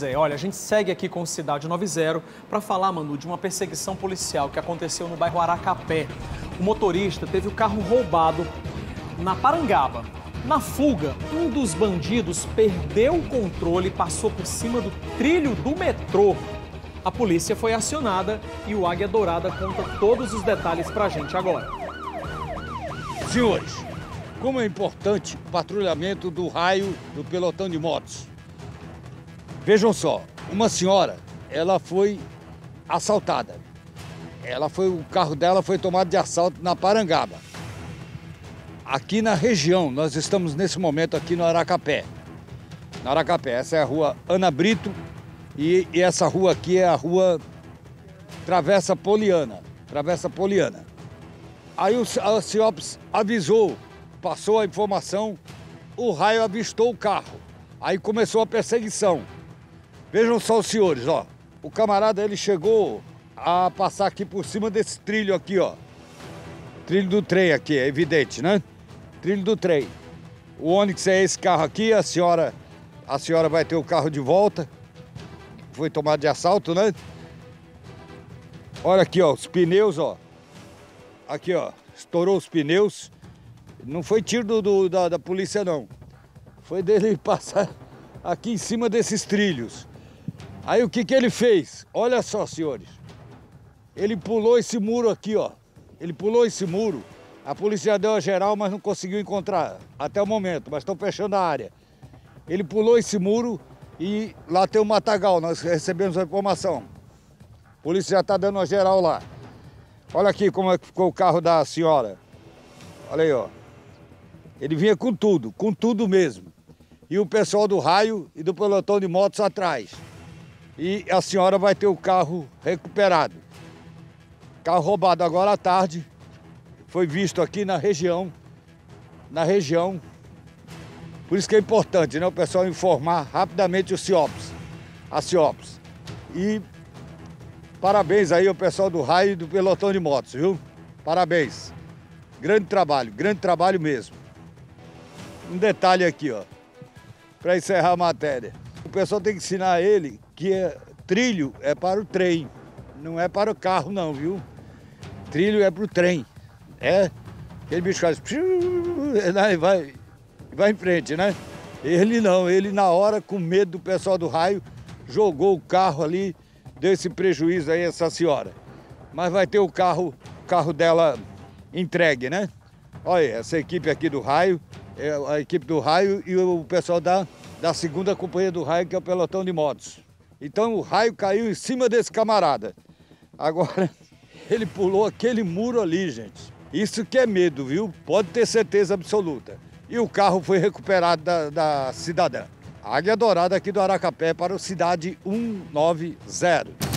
É, olha, a gente segue aqui com Cidade 90 para falar, Manu, de uma perseguição policial que aconteceu no bairro Aracapé. O motorista teve o carro roubado na Parangaba. Na fuga, um dos bandidos perdeu o controle e passou por cima do trilho do metrô. A polícia foi acionada e o Águia Dourada conta todos os detalhes para a gente agora. Senhores, como é importante o patrulhamento do raio do pelotão de motos. Vejam só, uma senhora, ela foi assaltada. Ela foi, o carro dela foi tomado de assalto na Parangaba. Aqui na região, nós estamos nesse momento aqui no Aracapé. No Aracapé, essa é a rua Ana Brito e, e essa rua aqui é a rua Travessa Poliana. Travessa Poliana. Aí o, a CIOPS avisou, passou a informação, o raio avistou o carro. Aí começou a perseguição. Vejam só os senhores, ó. O camarada ele chegou a passar aqui por cima desse trilho aqui, ó. Trilho do trem aqui, é evidente, né? Trilho do trem. O Onix é esse carro aqui, a senhora, a senhora vai ter o carro de volta. Foi tomado de assalto, né? Olha aqui, ó, os pneus, ó. Aqui, ó, estourou os pneus. Não foi tiro do, do da, da polícia, não. Foi dele passar aqui em cima desses trilhos. Aí o que, que ele fez? Olha só, senhores. Ele pulou esse muro aqui, ó. Ele pulou esse muro. A polícia deu a geral, mas não conseguiu encontrar até o momento, mas estão fechando a área. Ele pulou esse muro e lá tem o matagal, nós recebemos a informação. A polícia já está dando uma geral lá. Olha aqui como é que ficou o carro da senhora. Olha aí, ó. Ele vinha com tudo, com tudo mesmo. E o pessoal do raio e do pelotão de motos atrás e a senhora vai ter o carro recuperado. Carro roubado agora à tarde, foi visto aqui na região, na região. Por isso que é importante, né, o pessoal informar rapidamente o CIOPS, a CIOPS. E parabéns aí ao pessoal do raio e do pelotão de motos, viu? Parabéns. Grande trabalho, grande trabalho mesmo. Um detalhe aqui, ó, para encerrar a matéria. O pessoal tem que ensinar ele que é, trilho é para o trem, não é para o carro não, viu? Trilho é para o trem. É aquele bicho faz né, vai, vai em frente, né? Ele não, ele na hora, com medo do pessoal do raio, jogou o carro ali, deu esse prejuízo aí a essa senhora. Mas vai ter o carro, carro dela entregue, né? Olha, essa equipe aqui do raio, é a equipe do raio e o pessoal da, da segunda companhia do raio, que é o pelotão de motos. Então o raio caiu em cima desse camarada. Agora, ele pulou aquele muro ali, gente. Isso que é medo, viu? Pode ter certeza absoluta. E o carro foi recuperado da, da cidadã. Águia Dourada aqui do Aracapé para o Cidade 190.